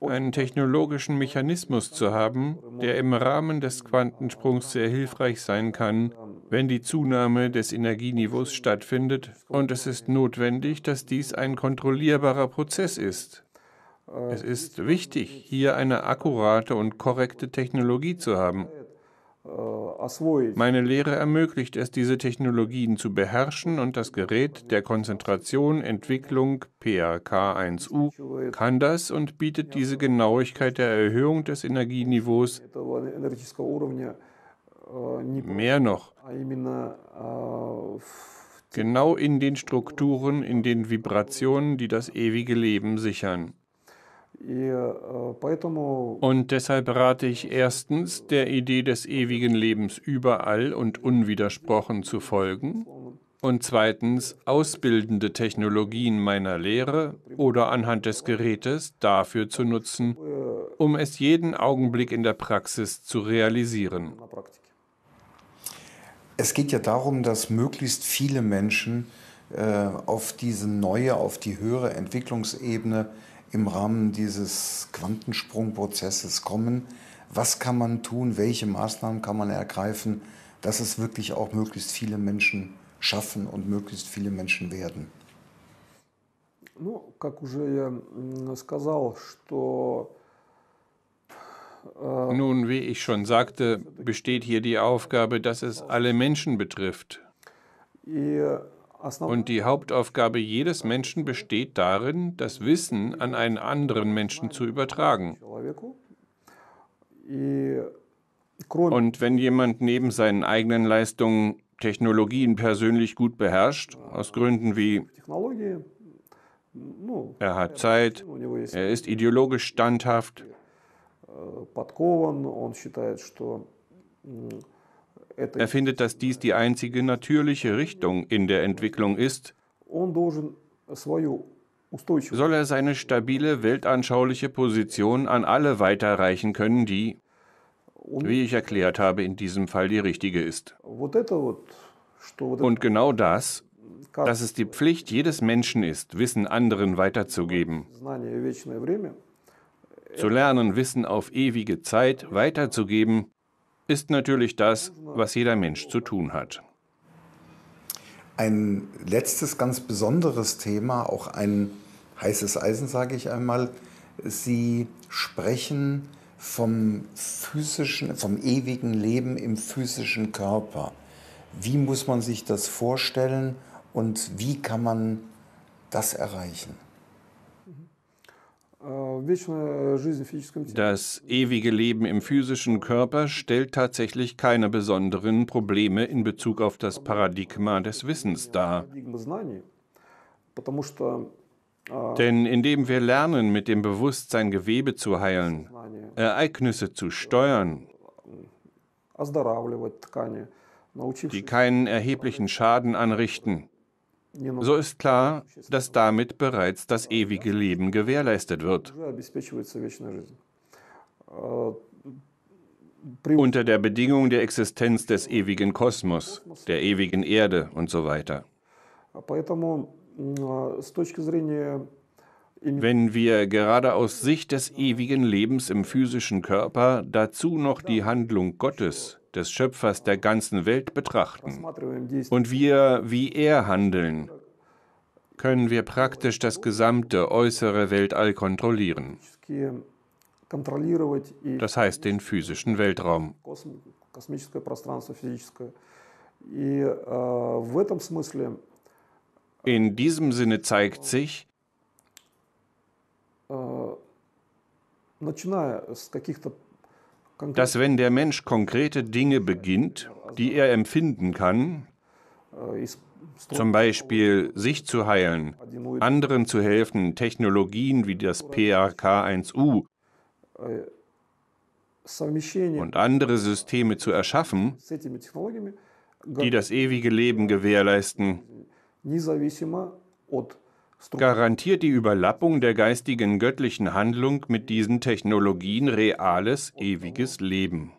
einen technologischen Mechanismus zu haben, der im Rahmen des Quantensprungs sehr hilfreich sein kann, wenn die Zunahme des Energieniveaus stattfindet, und es ist notwendig, dass dies ein kontrollierbarer Prozess ist. Es ist wichtig, hier eine akkurate und korrekte Technologie zu haben. Meine Lehre ermöglicht es, diese Technologien zu beherrschen und das Gerät der Konzentration Entwicklung PAK1U kann das und bietet diese Genauigkeit der Erhöhung des Energieniveaus mehr noch genau in den Strukturen, in den Vibrationen, die das ewige Leben sichern. Und deshalb rate ich erstens, der Idee des ewigen Lebens überall und unwidersprochen zu folgen und zweitens, ausbildende Technologien meiner Lehre oder anhand des Gerätes dafür zu nutzen, um es jeden Augenblick in der Praxis zu realisieren. Es geht ja darum, dass möglichst viele Menschen äh, auf diese neue, auf die höhere Entwicklungsebene im Rahmen dieses Quantensprungprozesses kommen. Was kann man tun? Welche Maßnahmen kann man ergreifen, dass es wirklich auch möglichst viele Menschen schaffen und möglichst viele Menschen werden? Ну, как уже я сказал, что nun, wie ich schon sagte, besteht hier die Aufgabe, dass es alle Menschen betrifft. Und die Hauptaufgabe jedes Menschen besteht darin, das Wissen an einen anderen Menschen zu übertragen. Und wenn jemand neben seinen eigenen Leistungen Technologien persönlich gut beherrscht, aus Gründen wie er hat Zeit, er ist ideologisch standhaft, er findet, dass dies die einzige natürliche Richtung in der Entwicklung ist. Soll er seine stabile weltanschauliche Position an alle weiterreichen können, die, wie ich erklärt habe, in diesem Fall die richtige ist. Und genau das, dass es die Pflicht jedes Menschen ist, Wissen anderen weiterzugeben zu lernen, Wissen auf ewige Zeit weiterzugeben, ist natürlich das, was jeder Mensch zu tun hat. Ein letztes ganz besonderes Thema, auch ein heißes Eisen, sage ich einmal. Sie sprechen vom physischen, vom ewigen Leben im physischen Körper. Wie muss man sich das vorstellen und wie kann man das erreichen? Das ewige Leben im physischen Körper stellt tatsächlich keine besonderen Probleme in Bezug auf das Paradigma des Wissens dar. Denn indem wir lernen, mit dem Bewusstsein Gewebe zu heilen, Ereignisse zu steuern, die keinen erheblichen Schaden anrichten, so ist klar, dass damit bereits das ewige Leben gewährleistet wird. Unter der Bedingung der Existenz des ewigen Kosmos, der ewigen Erde und so weiter. Wenn wir gerade aus Sicht des ewigen Lebens im physischen Körper dazu noch die Handlung Gottes, des Schöpfers der ganzen Welt betrachten und wir wie er handeln, können wir praktisch das gesamte äußere Weltall kontrollieren. Das heißt den physischen Weltraum. In diesem Sinne zeigt sich, dass wenn der Mensch konkrete Dinge beginnt, die er empfinden kann, zum Beispiel sich zu heilen, anderen zu helfen, Technologien wie das PRK1U und andere Systeme zu erschaffen, die das ewige Leben gewährleisten, garantiert die Überlappung der geistigen göttlichen Handlung mit diesen Technologien reales, ewiges Leben.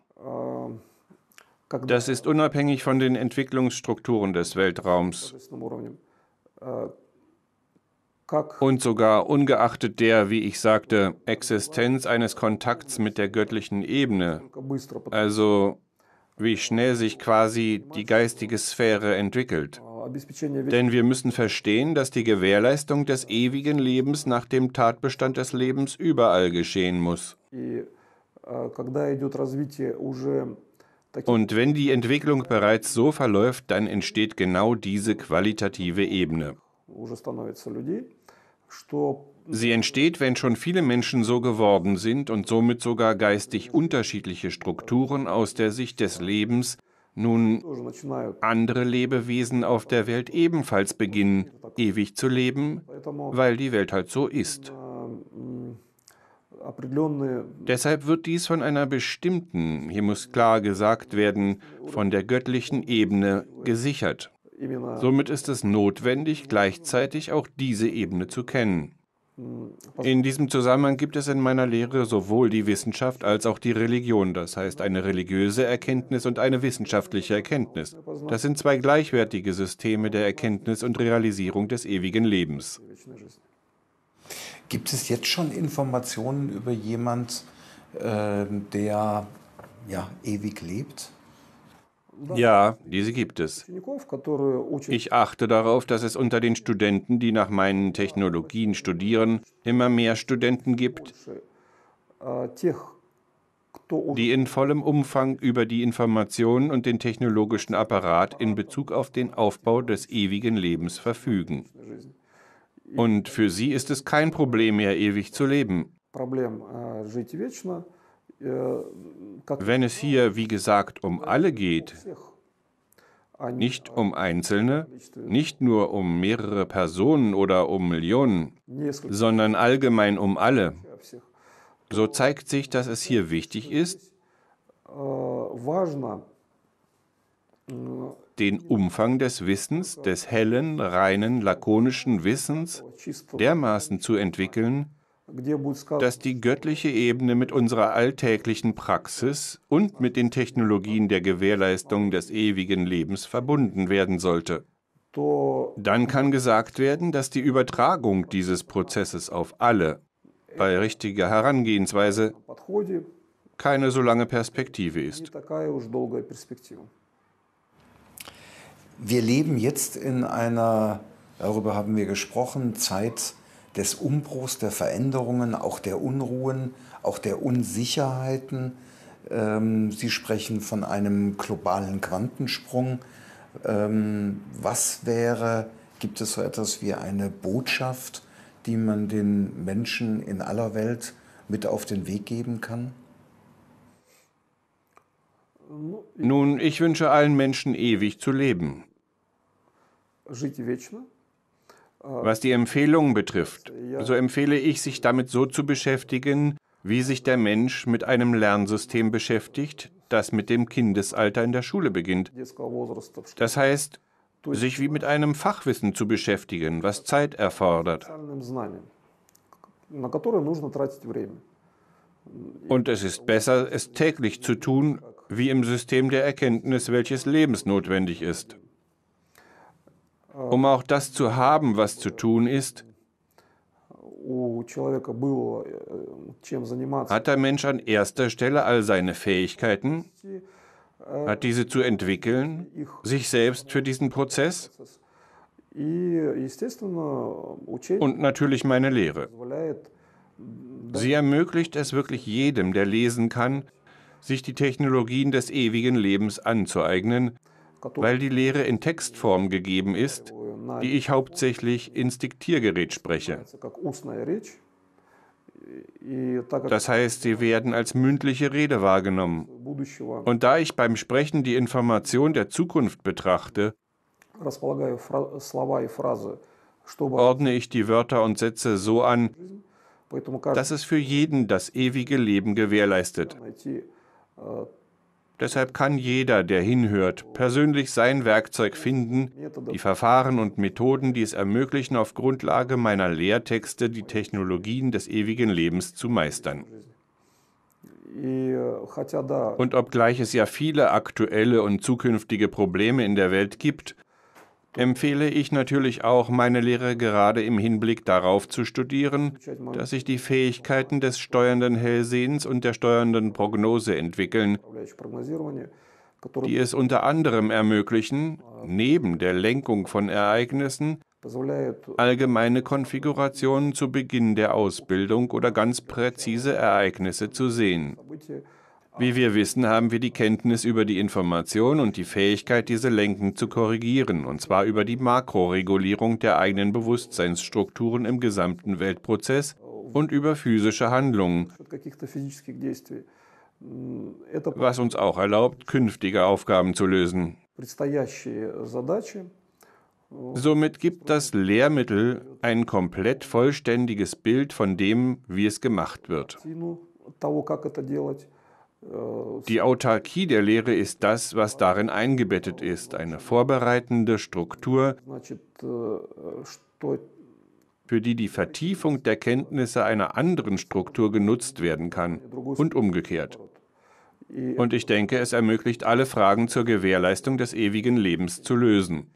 Das ist unabhängig von den Entwicklungsstrukturen des Weltraums. und sogar ungeachtet der, wie ich sagte, Existenz eines Kontakts mit der göttlichen Ebene, also wie schnell sich quasi die geistige Sphäre entwickelt. Denn wir müssen verstehen, dass die Gewährleistung des ewigen Lebens nach dem Tatbestand des Lebens überall geschehen muss. Und wenn die Entwicklung bereits so verläuft, dann entsteht genau diese qualitative Ebene. Sie entsteht, wenn schon viele Menschen so geworden sind und somit sogar geistig unterschiedliche Strukturen aus der Sicht des Lebens nun andere Lebewesen auf der Welt ebenfalls beginnen, ewig zu leben, weil die Welt halt so ist. Deshalb wird dies von einer bestimmten, hier muss klar gesagt werden, von der göttlichen Ebene gesichert. Somit ist es notwendig, gleichzeitig auch diese Ebene zu kennen. In diesem Zusammenhang gibt es in meiner Lehre sowohl die Wissenschaft als auch die Religion, das heißt eine religiöse Erkenntnis und eine wissenschaftliche Erkenntnis. Das sind zwei gleichwertige Systeme der Erkenntnis und Realisierung des ewigen Lebens. Gibt es jetzt schon Informationen über jemand, äh, der ja, ewig lebt? Ja, diese gibt es. Ich achte darauf, dass es unter den Studenten, die nach meinen Technologien studieren, immer mehr Studenten gibt, die in vollem Umfang über die Informationen und den technologischen Apparat in Bezug auf den Aufbau des ewigen Lebens verfügen. Und für sie ist es kein Problem mehr, ewig zu leben. Wenn es hier, wie gesagt, um alle geht, nicht um Einzelne, nicht nur um mehrere Personen oder um Millionen, sondern allgemein um alle, so zeigt sich, dass es hier wichtig ist, den Umfang des Wissens, des hellen, reinen, lakonischen Wissens dermaßen zu entwickeln, dass die göttliche Ebene mit unserer alltäglichen Praxis und mit den Technologien der Gewährleistung des ewigen Lebens verbunden werden sollte. Dann kann gesagt werden, dass die Übertragung dieses Prozesses auf alle bei richtiger Herangehensweise keine so lange Perspektive ist. Wir leben jetzt in einer, darüber haben wir gesprochen, Zeit des Umbruchs, der Veränderungen, auch der Unruhen, auch der Unsicherheiten. Ähm, Sie sprechen von einem globalen Quantensprung. Ähm, was wäre, gibt es so etwas wie eine Botschaft, die man den Menschen in aller Welt mit auf den Weg geben kann? Nun, ich wünsche allen Menschen ewig zu leben. Was die Empfehlungen betrifft, so empfehle ich, sich damit so zu beschäftigen, wie sich der Mensch mit einem Lernsystem beschäftigt, das mit dem Kindesalter in der Schule beginnt. Das heißt, sich wie mit einem Fachwissen zu beschäftigen, was Zeit erfordert. Und es ist besser, es täglich zu tun, wie im System der Erkenntnis, welches lebensnotwendig ist. Um auch das zu haben, was zu tun ist, hat der Mensch an erster Stelle all seine Fähigkeiten, hat diese zu entwickeln, sich selbst für diesen Prozess? Und natürlich meine Lehre. Sie ermöglicht es wirklich jedem, der lesen kann, sich die Technologien des ewigen Lebens anzueignen, weil die Lehre in Textform gegeben ist, die ich hauptsächlich ins Diktiergerät spreche. Das heißt, sie werden als mündliche Rede wahrgenommen. Und da ich beim Sprechen die Information der Zukunft betrachte, ordne ich die Wörter und Sätze so an, dass es für jeden das ewige Leben gewährleistet. Deshalb kann jeder, der hinhört, persönlich sein Werkzeug finden, die Verfahren und Methoden, die es ermöglichen, auf Grundlage meiner Lehrtexte die Technologien des ewigen Lebens zu meistern. Und obgleich es ja viele aktuelle und zukünftige Probleme in der Welt gibt, empfehle ich natürlich auch, meine Lehre gerade im Hinblick darauf zu studieren, dass sich die Fähigkeiten des steuernden Hellsehens und der steuernden Prognose entwickeln, die es unter anderem ermöglichen, neben der Lenkung von Ereignissen, allgemeine Konfigurationen zu Beginn der Ausbildung oder ganz präzise Ereignisse zu sehen. Wie wir wissen, haben wir die Kenntnis über die Information und die Fähigkeit, diese Lenken zu korrigieren, und zwar über die Makroregulierung der eigenen Bewusstseinsstrukturen im gesamten Weltprozess und über physische Handlungen, was uns auch erlaubt, künftige Aufgaben zu lösen. Somit gibt das Lehrmittel ein komplett vollständiges Bild von dem, wie es gemacht wird. Die Autarkie der Lehre ist das, was darin eingebettet ist, eine vorbereitende Struktur, für die die Vertiefung der Kenntnisse einer anderen Struktur genutzt werden kann und umgekehrt. Und ich denke, es ermöglicht alle Fragen zur Gewährleistung des ewigen Lebens zu lösen.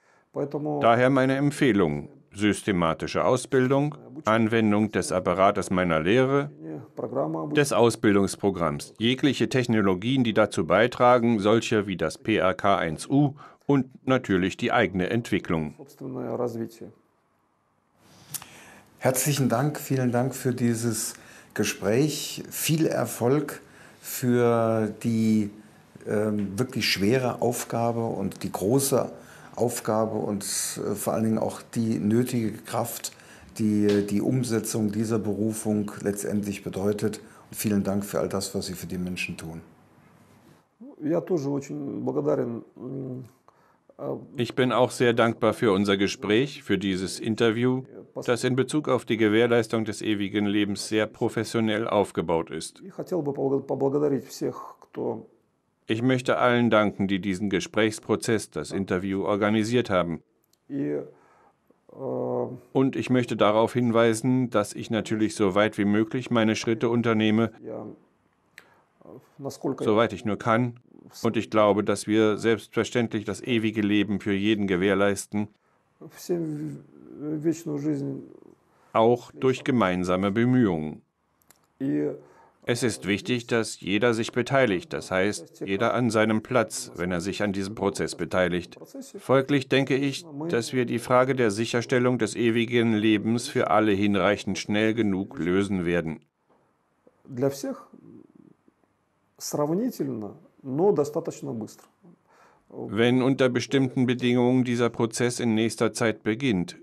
Daher meine Empfehlung, systematische Ausbildung, Anwendung des Apparates meiner Lehre, des Ausbildungsprogramms, jegliche Technologien, die dazu beitragen, solche wie das PRK-1U und natürlich die eigene Entwicklung. Herzlichen Dank, vielen Dank für dieses Gespräch. Viel Erfolg für die äh, wirklich schwere Aufgabe und die große Aufgabe und äh, vor allen Dingen auch die nötige Kraft, die die Umsetzung dieser Berufung letztendlich bedeutet. Und vielen Dank für all das, was Sie für die Menschen tun. Ich bin auch sehr dankbar für unser Gespräch, für dieses Interview, das in Bezug auf die Gewährleistung des ewigen Lebens sehr professionell aufgebaut ist. Ich möchte allen danken, die diesen Gesprächsprozess, das Interview organisiert haben. Und ich möchte darauf hinweisen, dass ich natürlich so weit wie möglich meine Schritte unternehme, soweit ich nur kann. Und ich glaube, dass wir selbstverständlich das ewige Leben für jeden gewährleisten, auch durch gemeinsame Bemühungen. Es ist wichtig, dass jeder sich beteiligt, das heißt, jeder an seinem Platz, wenn er sich an diesem Prozess beteiligt. Folglich denke ich, dass wir die Frage der Sicherstellung des ewigen Lebens für alle hinreichend schnell genug lösen werden. Wenn unter bestimmten Bedingungen dieser Prozess in nächster Zeit beginnt,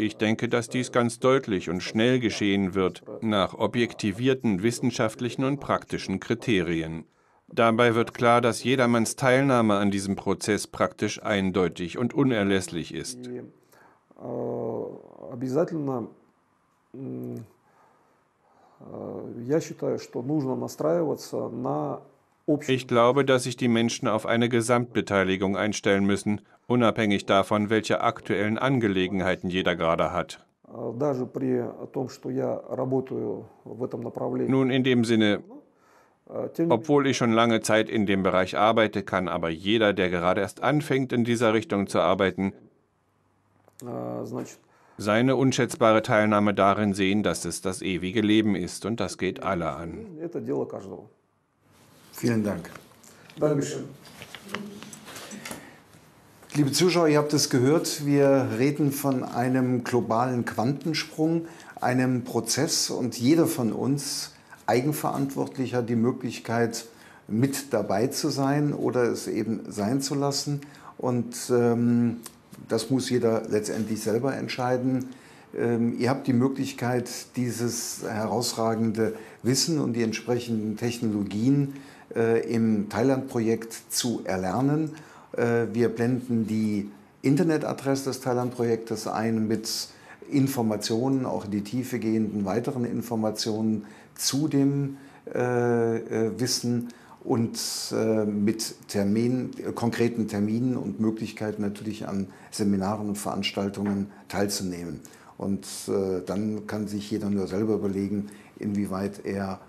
ich denke, dass dies ganz deutlich und schnell geschehen wird, nach objektivierten wissenschaftlichen und praktischen Kriterien. Dabei wird klar, dass jedermanns Teilnahme an diesem Prozess praktisch eindeutig und unerlässlich ist. Ich glaube, dass sich die Menschen auf eine Gesamtbeteiligung einstellen müssen unabhängig davon, welche aktuellen Angelegenheiten jeder gerade hat. Nun, in dem Sinne, obwohl ich schon lange Zeit in dem Bereich arbeite, kann aber jeder, der gerade erst anfängt, in dieser Richtung zu arbeiten, seine unschätzbare Teilnahme darin sehen, dass es das ewige Leben ist und das geht alle an. Vielen Dank. Dankeschön. Liebe Zuschauer, ihr habt es gehört, wir reden von einem globalen Quantensprung, einem Prozess und jeder von uns eigenverantwortlich hat die Möglichkeit, mit dabei zu sein oder es eben sein zu lassen. Und ähm, das muss jeder letztendlich selber entscheiden. Ähm, ihr habt die Möglichkeit, dieses herausragende Wissen und die entsprechenden Technologien äh, im Thailand-Projekt zu erlernen. Äh, wir blenden die Internetadresse des Thailand-Projektes ein mit Informationen, auch in die Tiefe gehenden weiteren Informationen zu dem äh, äh Wissen und äh, mit Termin, konkreten Terminen und Möglichkeiten natürlich an Seminaren und Veranstaltungen teilzunehmen. Und äh, dann kann sich jeder nur selber überlegen, inwieweit er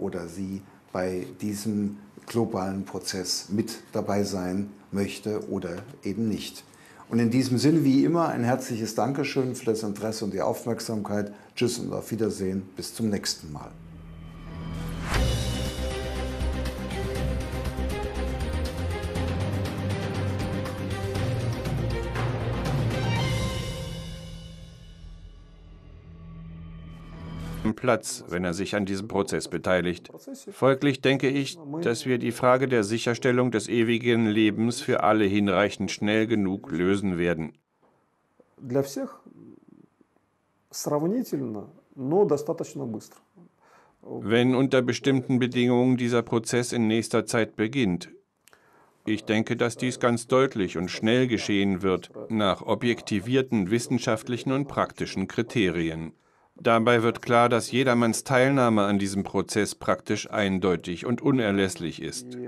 oder sie bei diesem globalen Prozess mit dabei sein möchte oder eben nicht. Und in diesem Sinne, wie immer, ein herzliches Dankeschön für das Interesse und die Aufmerksamkeit. Tschüss und auf Wiedersehen. Bis zum nächsten Mal. Platz, wenn er sich an diesem Prozess beteiligt. Folglich denke ich, dass wir die Frage der Sicherstellung des ewigen Lebens für alle hinreichend schnell genug lösen werden. Wenn unter bestimmten Bedingungen dieser Prozess in nächster Zeit beginnt, ich denke, dass dies ganz deutlich und schnell geschehen wird, nach objektivierten wissenschaftlichen und praktischen Kriterien. Dabei wird klar, dass jedermanns Teilnahme an diesem Prozess praktisch eindeutig und unerlässlich ist.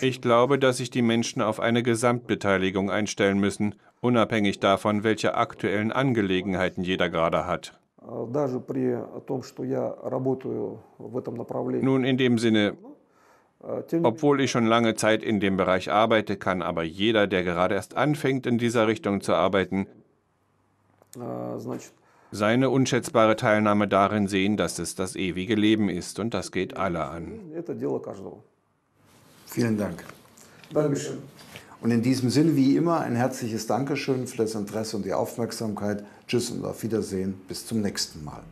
Ich glaube, dass sich die Menschen auf eine Gesamtbeteiligung einstellen müssen, unabhängig davon, welche aktuellen Angelegenheiten jeder gerade hat. Nun, in dem Sinne, obwohl ich schon lange Zeit in dem Bereich arbeite, kann aber jeder, der gerade erst anfängt, in dieser Richtung zu arbeiten, seine unschätzbare Teilnahme darin sehen, dass es das ewige Leben ist und das geht alle an. Vielen Dank. Dankeschön. Und in diesem Sinne, wie immer, ein herzliches Dankeschön für das Interesse und die Aufmerksamkeit. Tschüss und auf Wiedersehen. Bis zum nächsten Mal.